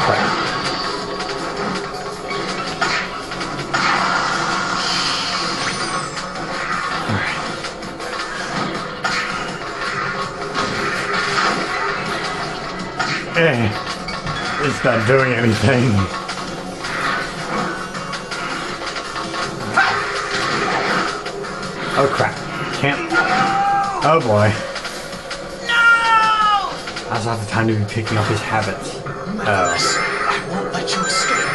Crap. Eh, it's not doing anything. Oh crap. Can't. Oh boy. No! Now's not the time to be picking up his habits. I won't let you escape.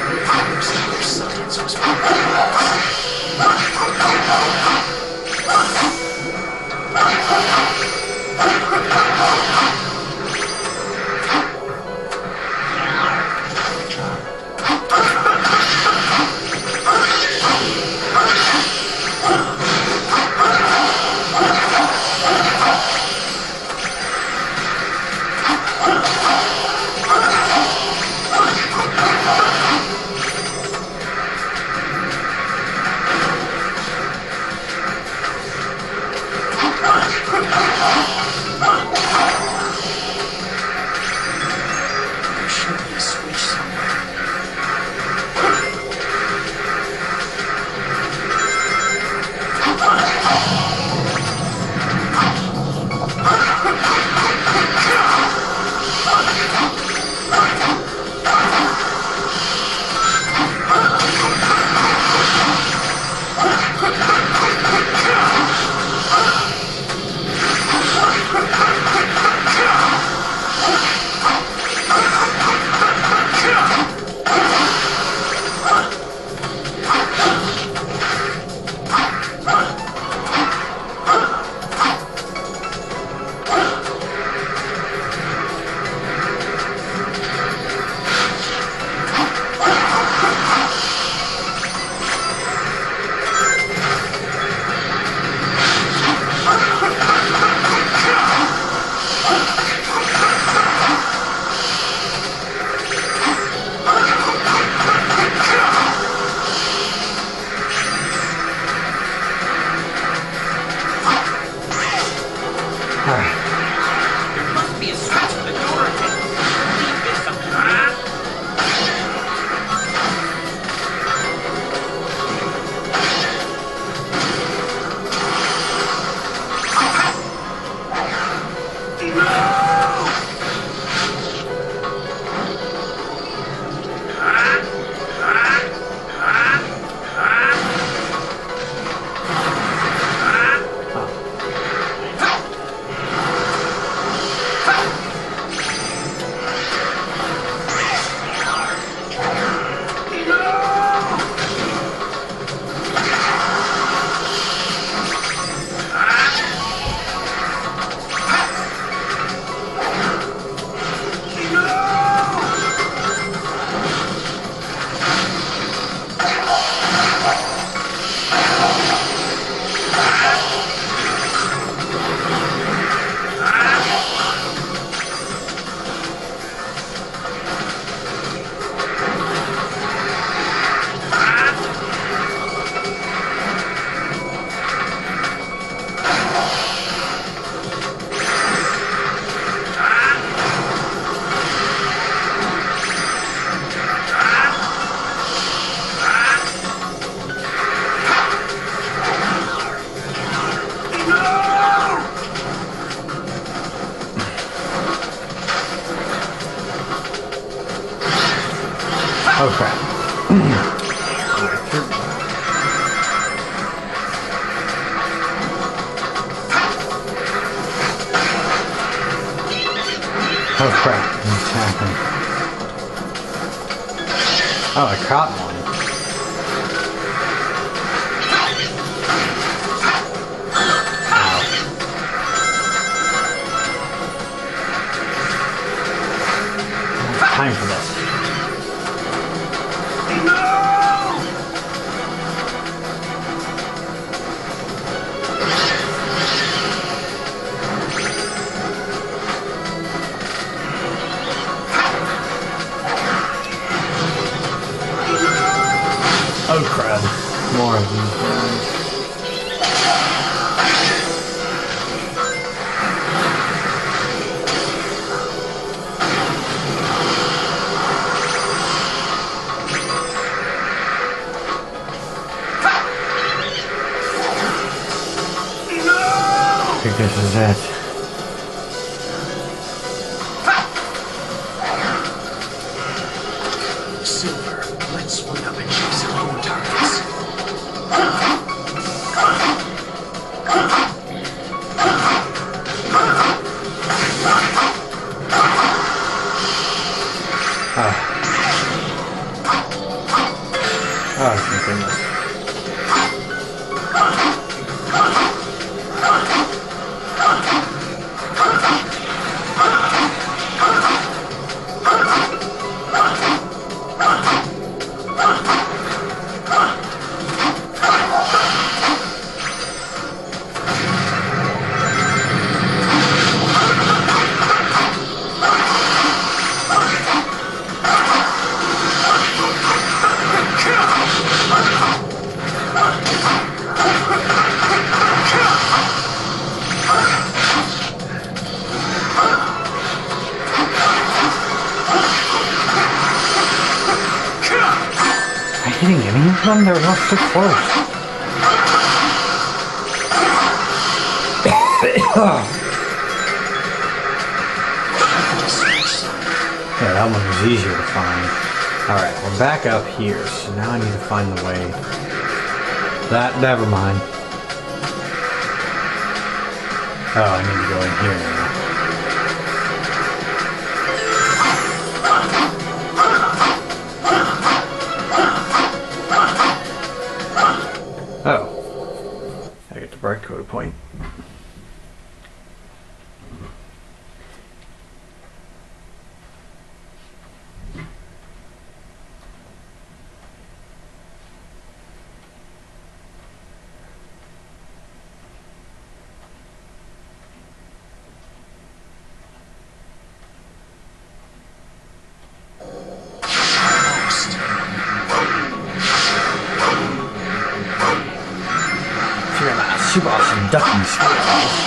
Oh! There Oh crap. What's? Oh, I caught one. Ow. Time for this. Think this is it. Silver, let's split up and chase our own targets. Oh, thank goodness. Hitting any of them? They're not so close. Yeah, that one was easier to find. Alright, we're back up here, so now I need to find the way. That, never mind. Oh, I need to go in here now. The point. 7, 10 spotów.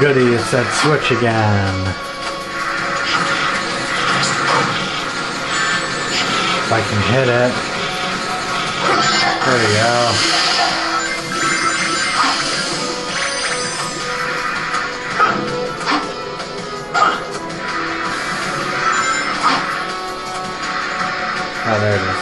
Goody, it's that switch again. If I can hit it. There we go. Oh, there it is.